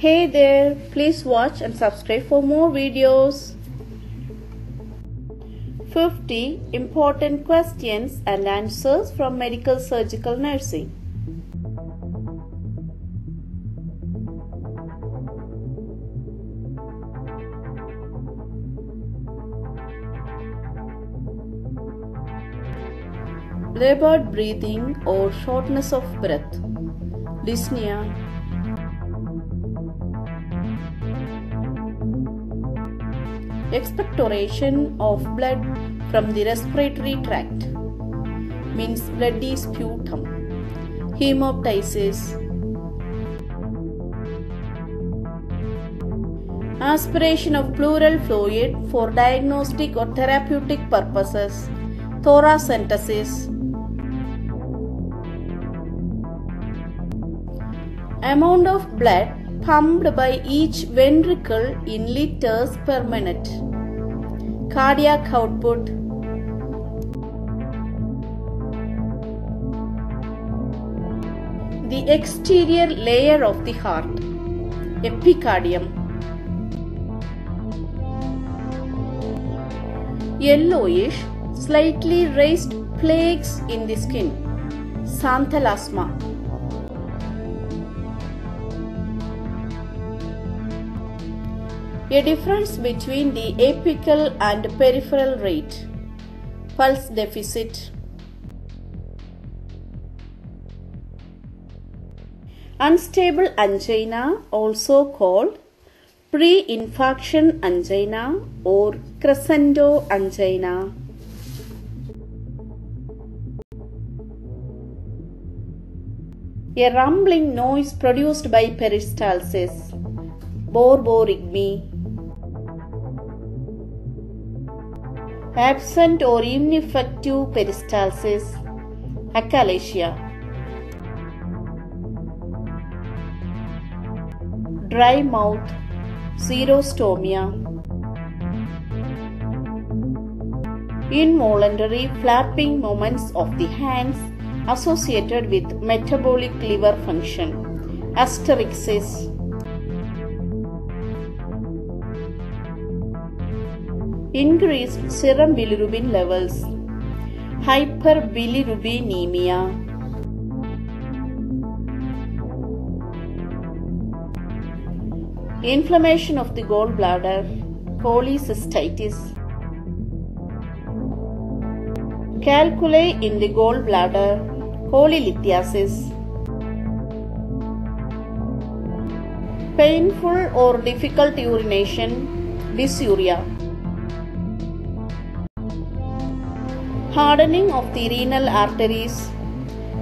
Hey there, please watch and subscribe for more videos. 50 important questions and answers from medical surgical nursing. Labored breathing or shortness of breath. Dyspnea. Expectoration of blood from the respiratory tract means bloody sputum. Hemoptysis. Aspiration of pleural fluid for diagnostic or therapeutic purposes. Thoracentesis. Amount of blood pumped by each ventricle in liters per minute. Cardiac output. The exterior layer of the heart. Epicardium. Yellowish, slightly raised plaques in the skin. Xanthelasma. A difference between the apical and peripheral rate. Pulse deficit. Unstable angina, also called pre-infarction angina or crescendo angina. A rumbling noise produced by peristalsis. Borborygmi. Absent or ineffective peristalsis. Achalasia. Dry mouth. Xerostomia. Involuntary flapping movements of the hands associated with metabolic liver function. Asterixis. Increased serum bilirubin levels. Hyperbilirubinemia. Inflammation of the gallbladder. Cholecystitis. Calculi in the gallbladder. Cholelithiasis. Painful or difficult urination. Dysuria. Hardening of the renal arteries.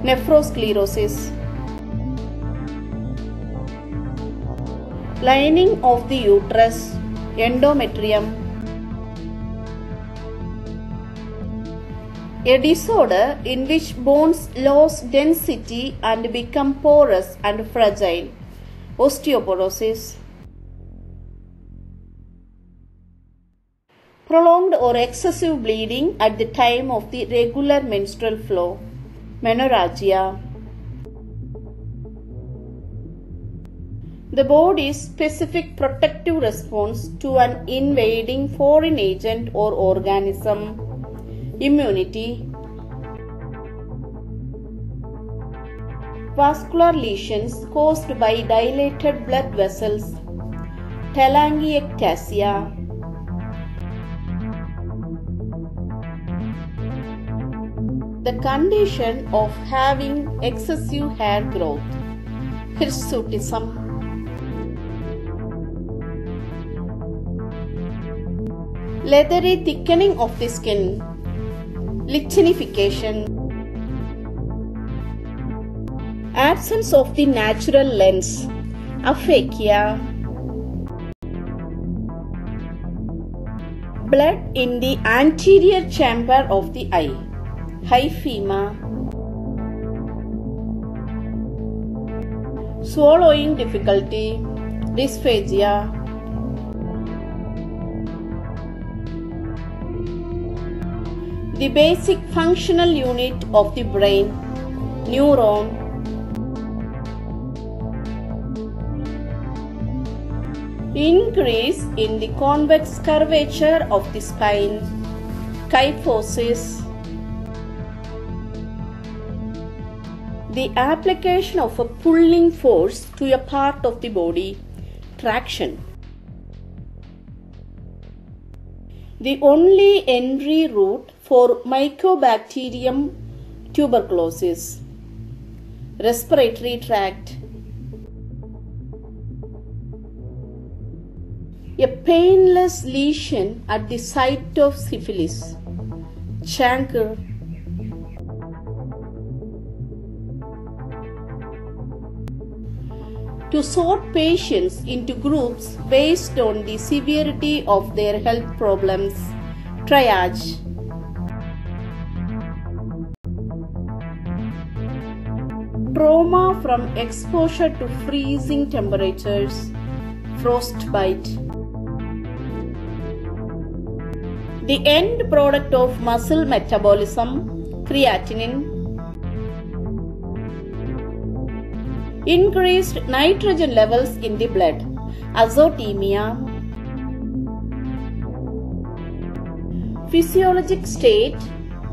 Nephrosclerosis. Lining of the uterus. Endometrium. A disorder in which bones lose density and become porous and fragile. Osteoporosis. Prolonged or excessive bleeding at the time of the regular menstrual flow. Menorrhagia. The body's specific protective response to an invading foreign agent or organism. Immunity. Vascular lesions caused by dilated blood vessels. Telangiectasia. The condition of having excessive hair growth. Hirsutism. Leathery thickening of the skin. Lichenification. Absence of the natural lens. Aphakia. Blood in the anterior chamber of the eye. Hyphema. Swallowing difficulty. Dysphagia. The basic functional unit of the brain, neuron. increase in the convex curvature of the spine, kyphosis, the application of a pulling force to a part of the body, traction. The only entry route for Mycobacterium tuberculosis, respiratory tract, a painless lesion at the site of syphilis, chancre, to sort patients into groups based on the severity of their health problems, triage. Trauma from exposure to freezing temperatures, frostbite. The end product of muscle metabolism, creatinine, increased nitrogen levels in the blood, azotemia, physiologic state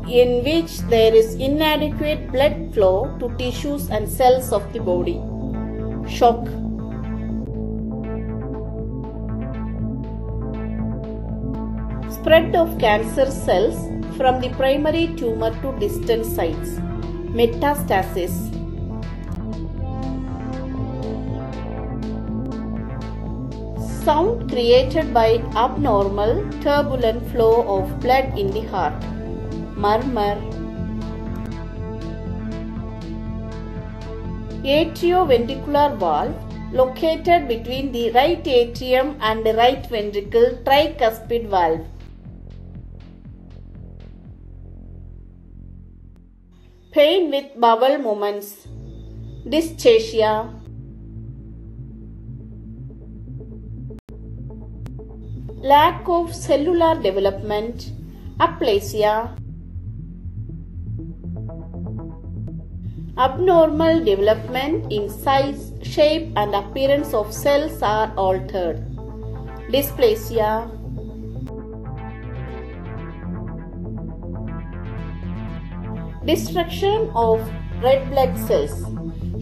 in which there is inadequate blood flow to tissues and cells of the body, shock. Spread of cancer cells from the primary tumor to distant sites, metastasis. Sound created by abnormal turbulent flow of blood in the heart, murmur. Atrioventricular valve located between the right atrium and the right ventricle tricuspid valve. Pain with bowel movements, dysphagia, lack of cellular development, aplasia, abnormal development in size, shape, and appearance of cells are altered, dysplasia, destruction of red blood cells,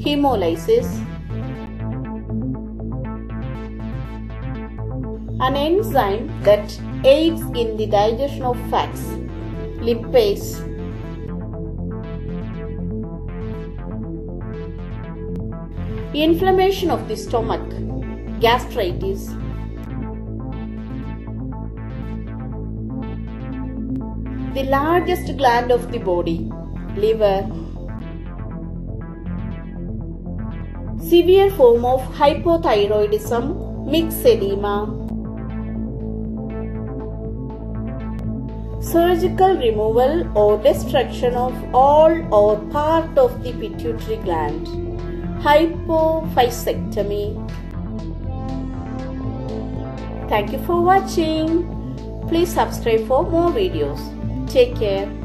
hemolysis, an enzyme that aids in the digestion of fats, lipase, inflammation of the stomach, gastritis, the largest gland of the body, liver, severe form of hypothyroidism, myxedema, surgical removal or destruction of all or part of the pituitary gland, hypophysectomy. Thank you for watching. Please subscribe for more videos. Take care.